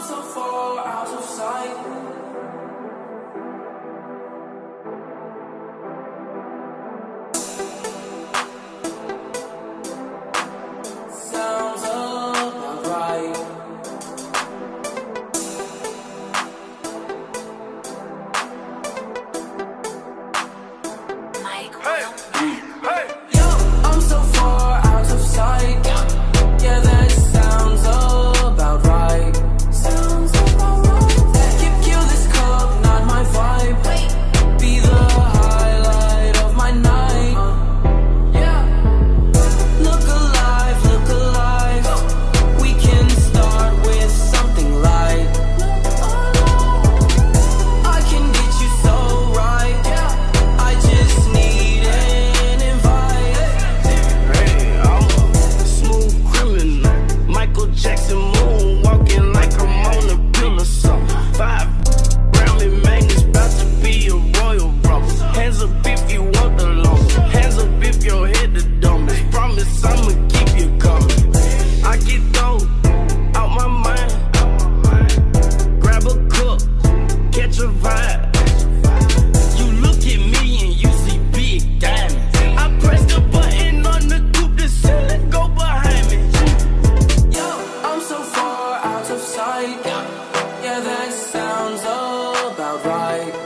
so far out of sight. up if you want the. Hands up if your head the dumbest. Promise I'ma keep you coming. I get thrown out my mind. Grab a cup, catch a vibe. You look at me and you see big. I press the button on the ceiling go behind me. I'm so far out of sight. Yeah, that sounds about right.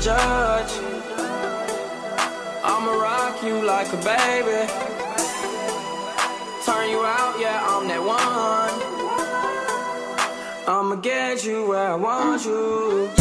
judge. I'ma rock you like a baby. Turn you out, yeah, I'm that one. I'ma get you where I want you.